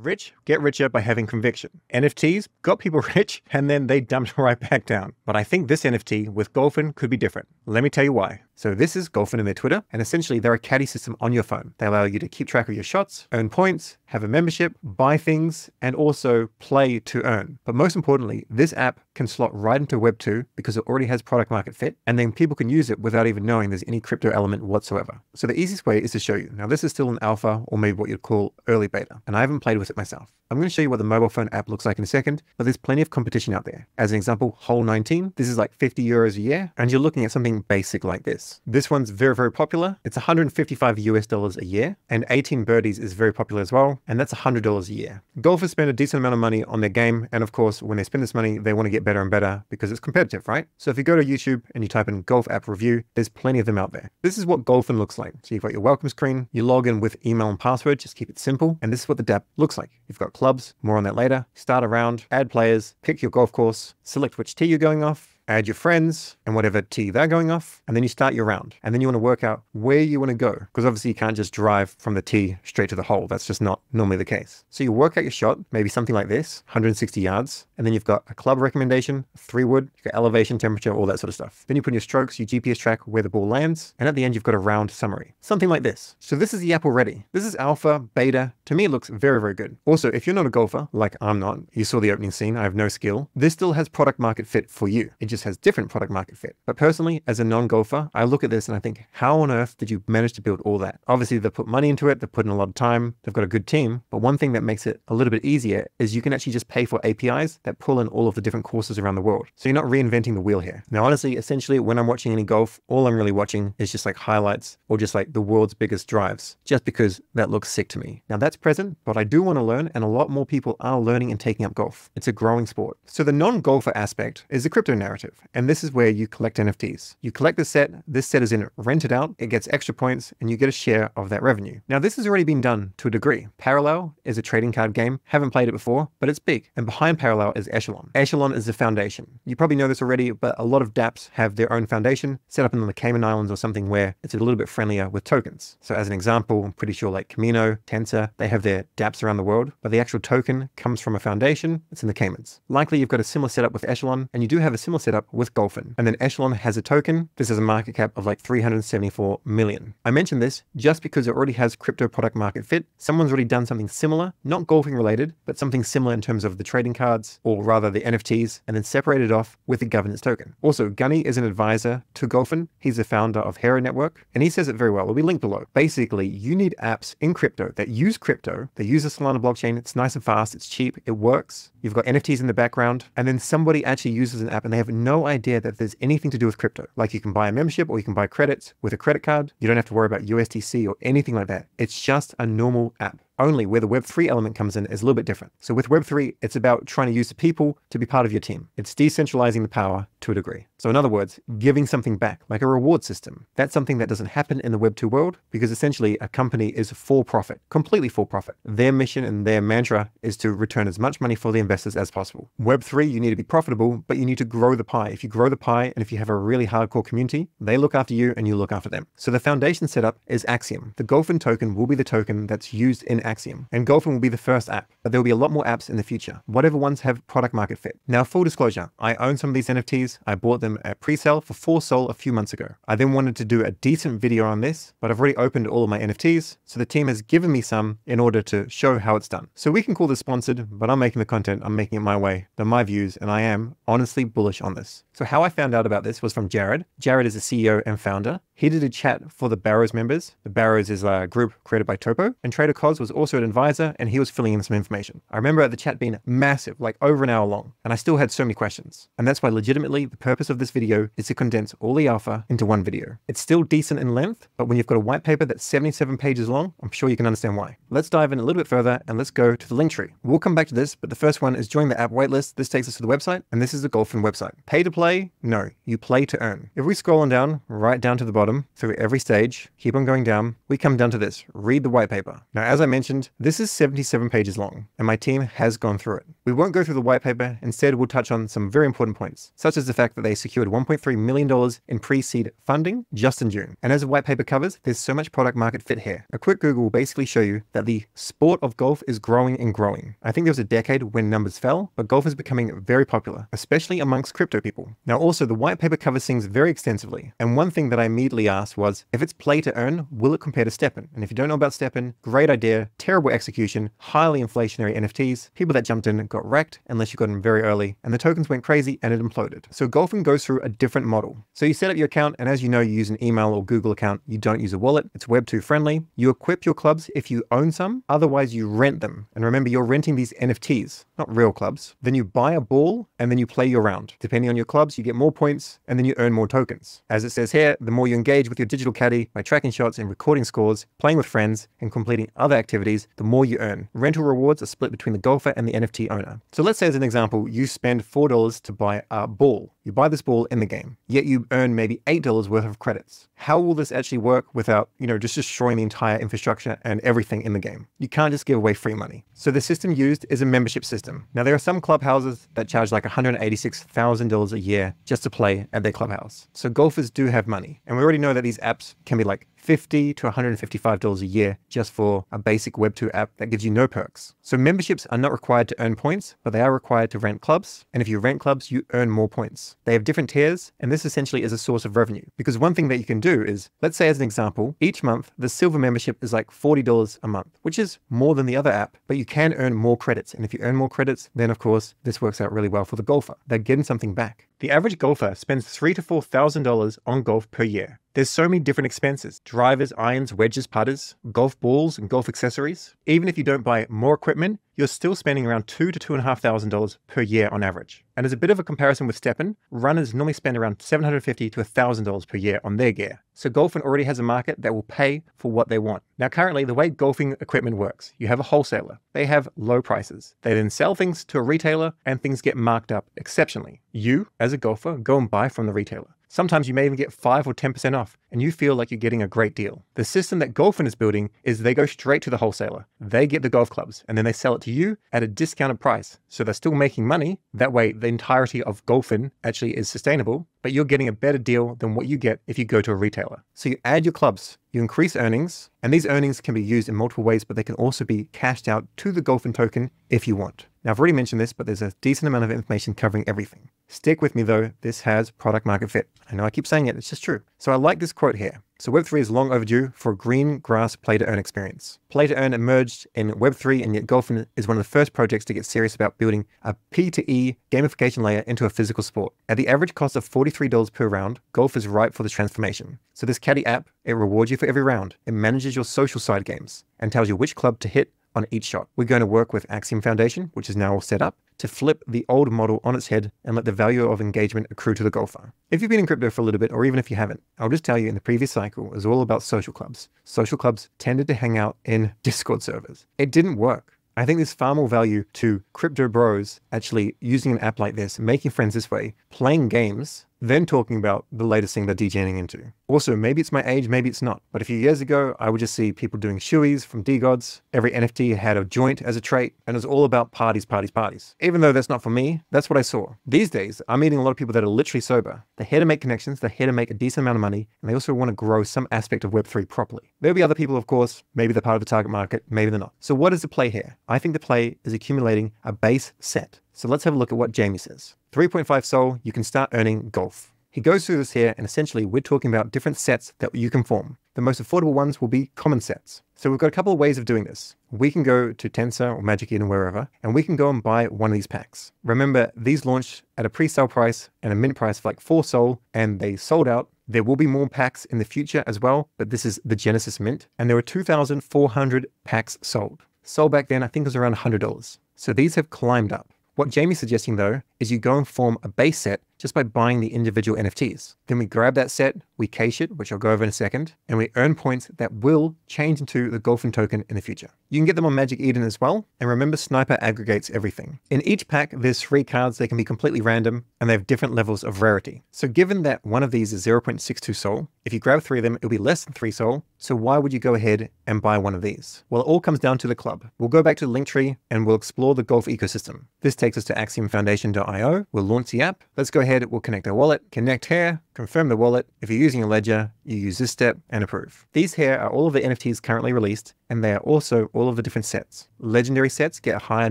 Rich get richer by having conviction. NFTs got people rich and then they dumped right back down. But I think this NFT with GolfN could be different. Let me tell you why. So this is GolfN in their Twitter, and essentially they're a caddy system on your phone. They allow you to keep track of your shots, earn points, have a membership, buy things, and also play to earn. But most importantly, this app can slot right into Web 2 because it already has product market fit, and then people can use it without even knowing there's any crypto element whatsoever. So the easiest way is to show you. Now this is still an alpha or maybe what you'd call early beta, and I haven't played with it myself. I'm going to show you what the mobile phone app looks like in a second, but there's plenty of competition out there. As an example, Hole 19, this is like 50 euros a year, and you're looking at something basic like this. This one's very, very popular. It's 155 US dollars a year, and 18 birdies is very popular as well, and that's $100 a year. Golfers spend a decent amount of money on their game, and of course, when they spend this money, they want to get better and better because it's competitive, right? So if you go to YouTube and you type in golf app review, there's plenty of them out there. This is what GolfN looks like. So you've got your welcome screen, you log in with email and password, just keep it simple, and this is what the dApp looks like. You've got clubs, more on that later, start a round, add players, pick your golf course, select which tee you're going off, add your friends and whatever tee they're going off, and then you start your round. And then you want to work out where you want to go, because obviously you can't just drive from the tee straight to the hole. That's just not normally the case. So you work out your shot, maybe something like this, 160 yards, and then you've got a club recommendation, three wood, you've got elevation, temperature, all that sort of stuff. Then you put in your strokes, your GPS track where the ball lands, and at the end you've got a round summary, something like this. So this is the app already. This is alpha, beta. To me, it looks very, very good. Also, if you're not a golfer, like I'm not, you saw the opening scene, I have no skill, this still has product market fit for you. It just has different product market fit. But personally, as a non-golfer, I look at this and I think, how on earth did you manage to build all that? Obviously, they've put money into it, they've put in a lot of time, they've got a good team. But one thing that makes it a little bit easier is you can actually just pay for APIs that pull in all of the different courses around the world. So you're not reinventing the wheel here. Now, honestly, essentially, when I'm watching any golf, all I'm really watching is just like highlights or just like the world's biggest drives, just because that looks sick to me. Now, that's present, but I do want to learn, and a lot more people are learning and taking up golf. It's a growing sport. So the non-golfer aspect is the crypto narrative, and this is where you collect NFTs. You collect the set, this set is in rented out, it gets extra points, and you get a share of that revenue. Now, this has already been done to a degree. Parallel is a trading card game. Haven't played it before, but it's big. And behind Parallel is Echelon. Echelon is the foundation. You probably know this already, but a lot of dApps have their own foundation set up in the Cayman Islands or something where it's a little bit friendlier with tokens. So as an example, I'm pretty sure like Kamino, Tensor, they have their dApps around the world, but the actual token comes from a foundation. It's in the Caymans. Likely you've got a similar setup with Echelon, and you do have a similar setup with GolfN. And then Echelon has a token. This has a market cap of like 374 million. I mentioned this just because it already has crypto product market fit. Someone's already done something similar, not golfing related, but something similar in terms of the trading cards, or rather the NFTs, and then separated off with the governance token. Also, Gunny is an advisor to GolfN. He's the founder of Hera Network, and he says it very well. It'll be linked below. Basically, you need apps in crypto that use crypto, that use the Solana blockchain. It's nice and fast, it's cheap, it works. You've got NFTs in the background, and then somebody actually uses an app and they have no idea that there's anything to do with crypto. Like you can buy a membership or you can buy credits with a credit card. You don't have to worry about USDC or anything like that. It's just a normal app. Only where the Web3 element comes in is a little bit different. So with Web3, it's about trying to use the people to be part of your team. It's decentralizing the power to a degree. So in other words, giving something back, like a reward system. That's something that doesn't happen in the Web2 world because essentially a company is for profit, completely for profit. Their mission and their mantra is to return as much money for the investors as possible. Web3, you need to be profitable, but you need to grow the pie. If you grow the pie and if you have a really hardcore community, they look after you and you look after them. So the foundation setup is Axiom. The GolfN token will be the token that's used in Axiom. And GolfN will be the first app, but there will be a lot more apps in the future, whatever ones have product market fit. Now, full disclosure, I own some of these NFTs. I bought them at pre-sale for 4Sol a few months ago. I then wanted to do a decent video on this, but I've already opened all of my NFTs, so the team has given me some in order to show how it's done. So we can call this sponsored, but I'm making the content, I'm making it my way, they're my views, and I am honestly bullish on this. So how I found out about this was from Jared. Jared is the CEO and founder. He did a chat for the Barrows members. The Barrows is a group created by Topo, and Trader Cos was also an advisor, and he was filling in some information. I remember the chat being massive, like over an hour long, and I still had so many questions. And that's why legitimately the purpose of this video is to condense all the alpha into one video. It's still decent in length, but when you've got a white paper that's 77 pages long, I'm sure you can understand why. Let's dive in a little bit further and let's go to the link tree. We'll come back to this, but the first one is join the app waitlist. This takes us to the website, and this is the GolfN website. Pay to play? No, you play to earn. If we scroll on down, right down to the bottom, bottom through every stage, keep on going down, we come down to this, read the white paper. Now, as I mentioned, this is 77 pages long, and my team has gone through it. We won't go through the white paper, instead we'll touch on some very important points, such as the fact that they secured $1.3 million in pre-seed funding just in June. And as the white paper covers, there's so much product market fit here. A quick Google will basically show you that the sport of golf is growing and growing. I think there was a decade when numbers fell, but golf is becoming very popular, especially amongst crypto people. Now also, the white paper covers things very extensively, and one thing that I immediately asked was, if it's play to earn, will it compare to STEPN? And if you don't know about STEPN, great idea, terrible execution, highly inflationary NFTs, people that jumped in got wrecked unless you got in very early, and the tokens went crazy and it imploded. So GolfN goes through a different model. So you set up your account, and as you know, you use an email or Google account, you don't use a wallet, it's Web2 friendly. You equip your clubs if you own some, otherwise you rent them. And remember, you're renting these NFTs, not real clubs. Then you buy a ball and then you play your round. Depending on your clubs, you get more points and then you earn more tokens. As it says here, the more you engage with your digital caddy by tracking shots and recording scores, playing with friends, and completing other activities, the more you earn. Rental rewards are split between the golfer and the NFT owner. So let's say as an example, you spend $4 to buy a ball. You buy this ball in the game, yet you earn maybe $8 worth of credits. How will this actually work without, you know, just destroying the entire infrastructure and everything in the game? You can't just give away free money. So the system used is a membership system. Now there are some clubhouses that charge like $186,000 a year just to play at their clubhouse. So golfers do have money. And we already know that these apps can be like 50 to $155 a year just for a basic Web2 app that gives you no perks. So memberships are not required to earn points, but they are required to rent clubs. And if you rent clubs, you earn more points. They have different tiers, and this essentially is a source of revenue. Because one thing that you can do is, let's say as an example, each month, the silver membership is like $40 a month, which is more than the other app, but you can earn more credits. And if you earn more credits, then of course, this works out really well for the golfer. They're getting something back. The average golfer spends three to four thousand dollars on golf per year. There's so many different expenses drivers, irons, wedges, putters, golf balls, and golf accessories. Even if you don't buy more equipment, you're still spending around two to two and a half thousand dollars per year on average. And as a bit of a comparison with STEPN, runners normally spend around 750 to $1,000 per year on their gear. So GolfN already has a market that will pay for what they want. Now, currently, the way golfing equipment works, you have a wholesaler. They have low prices. They then sell things to a retailer and things get marked up exceptionally. You, as a golfer, go and buy from the retailer. Sometimes you may even get 5 or 10% off, and you feel like you're getting a great deal. The system that GolfN is building is they go straight to the wholesaler. They get the golf clubs, and then they sell it to you at a discounted price. So they're still making money. That way, the entirety of GolfN actually is sustainable, but you're getting a better deal than what you get if you go to a retailer. So you add your clubs, you increase earnings, and these earnings can be used in multiple ways, but they can also be cashed out to the GolfN token if you want. Now, I've already mentioned this, but there's a decent amount of information covering everything. Stick with me though, this has product market fit. I know I keep saying it, it's just true. So I like this quote here. So Web3 is long overdue for a green grass play to earn experience. Play to earn emerged in Web3, and yet GolfN is one of the first projects to get serious about building a P2E gamification layer into a physical sport. At the average cost of $43 per round, golf is ripe for this transformation. So this caddy app, it rewards you for every round. It manages your social side games and tells you which club to hit on each shot. We're going to work with Axiom Foundation, which is now all set up, to flip the old model on its head and let the value of engagement accrue to the golfer. If you've been in crypto for a little bit, or even if you haven't, I'll just tell you in the previous cycle it was all about social clubs. Social clubs tended to hang out in Discord servers. It didn't work. I think there's far more value to crypto bros actually using an app like this, making friends this way, playing games, then talking about the latest thing they're degening into. Also, maybe it's my age, maybe it's not. But a few years ago, I would just see people doing shoeies from DeGods. Every NFT had a joint as a trait, and it was all about parties, parties, parties. Even though that's not for me, that's what I saw. These days, I'm meeting a lot of people that are literally sober. They're here to make connections, they're here to make a decent amount of money, and they also want to grow some aspect of Web3 properly. There'll be other people, of course, maybe they're part of the target market, maybe they're not. So what is the play here? I think the play is accumulating a base set. So let's have a look at what Jamie says. 3.5 Sol, you can start earning golf. He goes through this here, and essentially we're talking about different sets that you can form. The most affordable ones will be common sets. So we've got a couple of ways of doing this. We can go to Tensor or Magic Eden, wherever, and we can go and buy one of these packs. Remember, these launched at a pre-sale price and a mint price of like 4 Sol, and they sold out. There will be more packs in the future as well, but this is the Genesis Mint, and there were 2,400 packs sold. Sold back then, I think it was around $100. So these have climbed up. What Jamie's suggesting though is you go and form a base set just by buying the individual NFTs. Then we grab that set, we cache it, which I'll go over in a second, and we earn points that will change into the GolfN token in the future. You can get them on Magic Eden as well, and remember Sniper aggregates everything. In each pack, there's three cards, they can be completely random, and they have different levels of rarity. So given that one of these is 0.62 Sol, if you grab three of them, it'll be less than three Sol, so why would you go ahead and buy one of these? Well, it all comes down to the club. We'll go back to the Linktree and we'll explore the golf ecosystem. This takes us to axiomfoundation.io. We'll launch the app. Let's go ahead, we'll connect our wallet, connect here, confirm the wallet. If you're using a ledger, you use this step and approve. These here are all of the NFTs currently released, and they are also all of the different sets. Legendary sets get a higher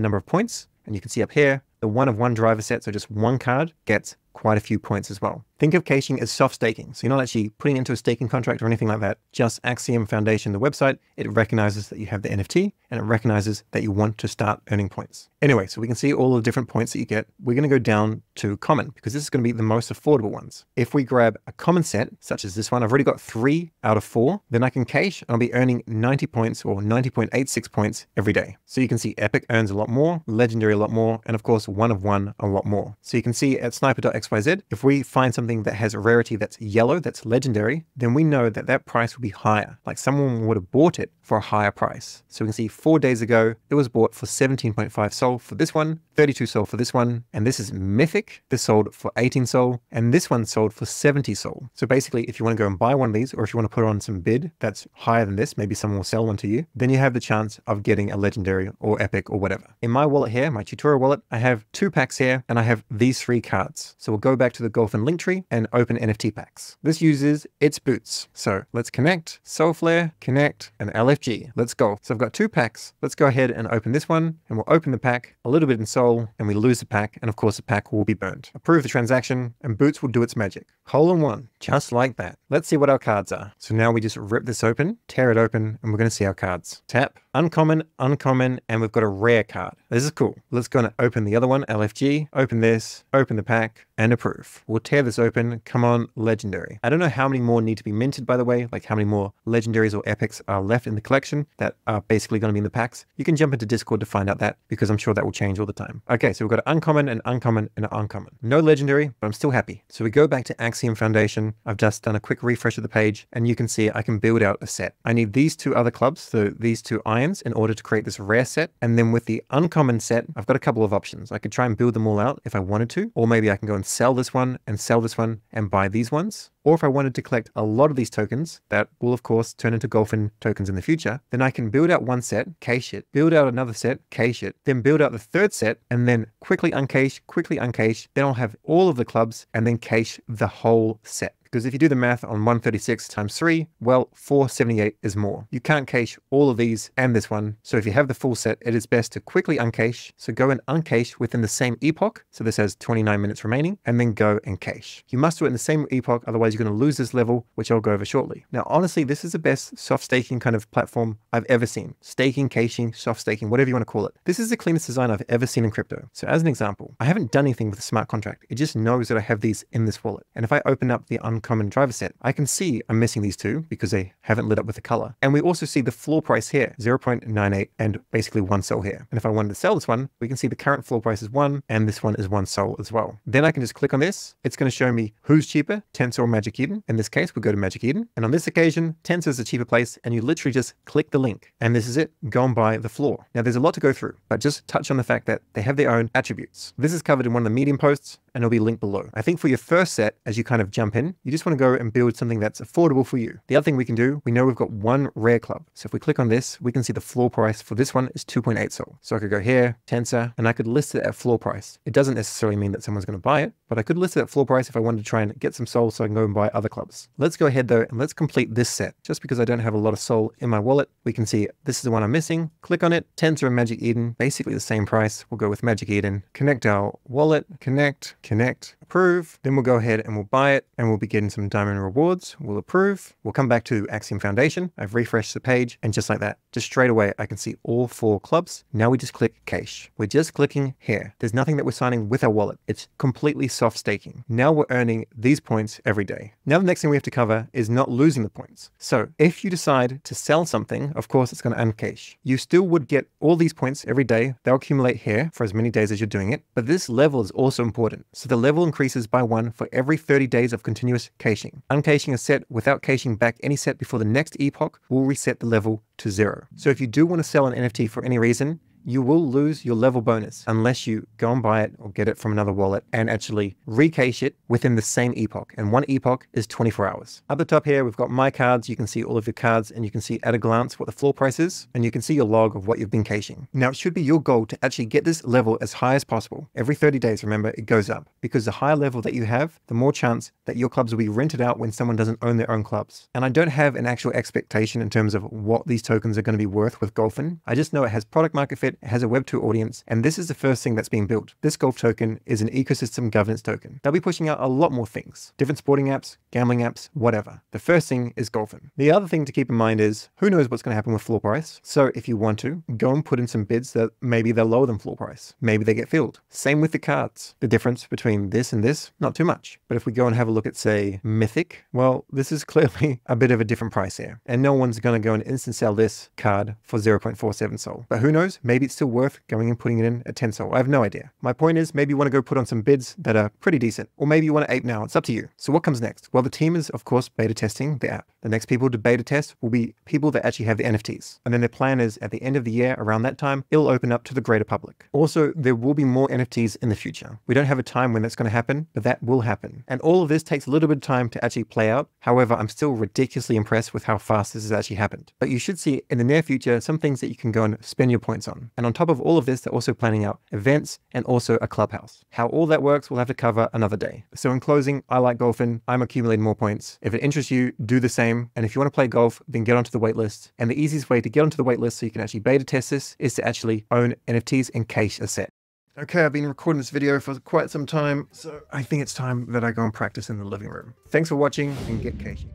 number of points, and you can see up here, the one of one driver set, so just one card, gets quite a few points as well. Think of caching as soft staking. So you're not actually putting into a staking contract or anything like that. Just Axiom Foundation, the website, it recognizes that you have the NFT and it recognizes that you want to start earning points. Anyway, so we can see all the different points that you get. We're going to go down to common because this is going to be the most affordable ones. If we grab a common set, such as this one, I've already got three out of four, then I can cache and I'll be earning 90 points or 90.86 points every day. So you can see Epic earns a lot more, Legendary a lot more, and of course, one of one a lot more. So you can see at sniper.xyz, if we find something something that has a rarity that's yellow, that's legendary, then we know that that price will be higher. Like someone would have bought it for a higher price. So we can see four days ago, it was bought for 17.5 sol for this one, 32 sol for this one, and this is mythic. This sold for 18 sol, and this one sold for 70 sol. So basically, if you want to go and buy one of these, or if you want to put on some bid that's higher than this, maybe someone will sell one to you, then you have the chance of getting a legendary or epic or whatever. In my wallet here, my tutorial wallet, I have two packs here, and I have these three cards. So we'll go back to the GolfN And open NFT packs. This uses its boots. So let's connect Solflare, connect, and LFG. Let's go. So I've got two packs. Let's go ahead and open this one and we'll open the pack a little bit in Sol and we lose the pack. And of course the pack will be burned. Approve the transaction and Boots will do its magic. Hole in one, just like that. Let's see what our cards are. So now we just rip this open, tear it open, and we're going to see our cards. Tap, uncommon, uncommon, and we've got a rare card. This is cool. Let's go and open the other one, LFG, open this, open the pack, and approve. We'll tear this open. Come on, legendary. I don't know how many more need to be minted, by the way, like how many more legendaries or epics are left in the collection that are basically going to be in the packs. You can jump into Discord to find out that because I'm sure that will change all the time. Okay, so we've got an uncommon, an uncommon, and an uncommon. No legendary, but I'm still happy. So we go back to Axiom Foundation. I've just done a quick refresh of the page and you can see I can build out a set. I need these two other clubs, so these two in order to create this rare set. And then with the uncommon set, I've got a couple of options. I could try and build them all out if I wanted to, or maybe I can go and sell this one and sell this one and buy these ones. Or if I wanted to collect a lot of these tokens that will of course turn into GolfN tokens in the future, then I can build out one set, cache it, build out another set, cache it, then build out the third set and then quickly uncache, quickly uncache. Then I'll have all of the clubs and then cache the whole set. Because if you do the math on 136 times 3, well, 478 is more. You can't cache all of these and this one. So if you have the full set, it is best to quickly uncache. So go and uncache within the same epoch. So this has 29 minutes remaining and then go and cache. You must do it in the same epoch, otherwise you're going to lose this level, which I'll go over shortly. Now, honestly, this is the best soft staking kind of platform I've ever seen. Staking, caching, soft staking, whatever you want to call it. This is the cleanest design I've ever seen in crypto. So as an example, I haven't done anything with a smart contract. It just knows that I have these in this wallet. And if I open up the uncommon driver set, I can see I'm missing these two because they haven't lit up with the color. And we also see the floor price here, 0.98 and basically one sol here. And if I wanted to sell this one, we can see the current floor price is one and this one is one sol as well. Then I can just click on this. It's going to show me who's cheaper, Tensor or Magic Eden. In this case, we'll go to Magic Eden. And on this occasion, Tensor is a cheaper place and you literally just click the link. And this is it, go and buy the floor. Now there's a lot to go through, but just touch on the fact that they have their own attributes. This is covered in one of the Medium posts and it'll be linked below. I think for your first set, as you kind of jump in, you just want to go and build something that's affordable for you. The other thing we can do, we know we've got one rare club. So if we click on this, we can see the floor price for this one is 2.8 sol. So I could go here, Tensor, and I could list it at floor price. It doesn't necessarily mean that someone's going to buy it, but I could list it at floor price if I wanted to try and get some sol so I can go and buy other clubs. Let's go ahead though and let's complete this set. Just because I don't have a lot of sol in my wallet, we can see this is the one I'm missing. Click on it, Tensor and Magic Eden, basically the same price. We'll go with Magic Eden, connect our wallet, connect, connect, approve. Then we'll go ahead and we'll buy it and we'll be getting some diamond rewards. We'll approve. We'll come back to Axiom Foundation. I've refreshed the page and just like that, just straight away, I can see all four clubs. Now we just click cache. We're just clicking here. There's nothing that we're signing with our wallet. It's completely soft staking. Now we're earning these points every day. Now the next thing we have to cover is not losing the points. So if you decide to sell something, of course it's going to uncache. You still would get all these points every day. They'll accumulate here for as many days as you're doing it. But this level is also important. So the level increases by one for every 30 days of continuous caching. Uncaching a set without caching back any set before the next epoch will reset the level to zero. So if you do want to sell an NFT for any reason, you will lose your level bonus unless you go and buy it or get it from another wallet and actually recache it within the same epoch. And one epoch is 24 hours. Up the top here, we've got my cards. You can see all of your cards and you can see at a glance what the floor price is and you can see your log of what you've been caching. Now it should be your goal to actually get this level as high as possible. Every 30 days, remember, it goes up because the higher level that you have, the more chance that your clubs will be rented out when someone doesn't own their own clubs. And I don't have an actual expectation in terms of what these tokens are going to be worth with GolfN. I just know it has product market fit, it has a Web2 audience, and this is the first thing that's being built. This golf token is an ecosystem governance token. They'll be pushing out a lot more things, different sporting apps, gambling apps, whatever. The first thing is golfing. The other thing to keep in mind is who knows what's going to happen with floor price. So if you want to, go and put in some bids that maybe they're lower than floor price. Maybe they get filled. Same with the cards. The difference between this and this, not too much. But if we go and have a look at, say, Mythic, well, this is clearly a bit of a different price here. And no one's going to go and instant sell this card for 0.47 Sol. But who knows? Maybe it's still worth going and putting it in at 10 Sol. I have no idea. My point is maybe you want to go put on some bids that are pretty decent, or maybe you want to ape now. It's up to you. So what comes next? Well, the team is, of course, beta testing the app. The next people to beta test will be people that actually have the NFTs. And then their plan is at the end of the year, around that time, it'll open up to the greater public. Also, there will be more NFTs in the future. We don't have a time when that's going to happen, but that will happen. And all of this takes a little bit of time to actually play out. However, I'm still ridiculously impressed with how fast this has actually happened. But you should see in the near future some things that you can go and spend your points on. And on top of all of this, they're also planning out events and also a clubhouse. How all that works, we'll have to cover another day. So in closing, I like golfing. I'm accumulating more points. If it interests you, do the same. And if you want to play golf, then get onto the waitlist. And the easiest way to get onto the waitlist so you can actually beta test this is to actually own NFTs and cache a set. Okay, I've been recording this video for quite some time, so I think it's time that I go and practice in the living room. Thanks for watching and get caching.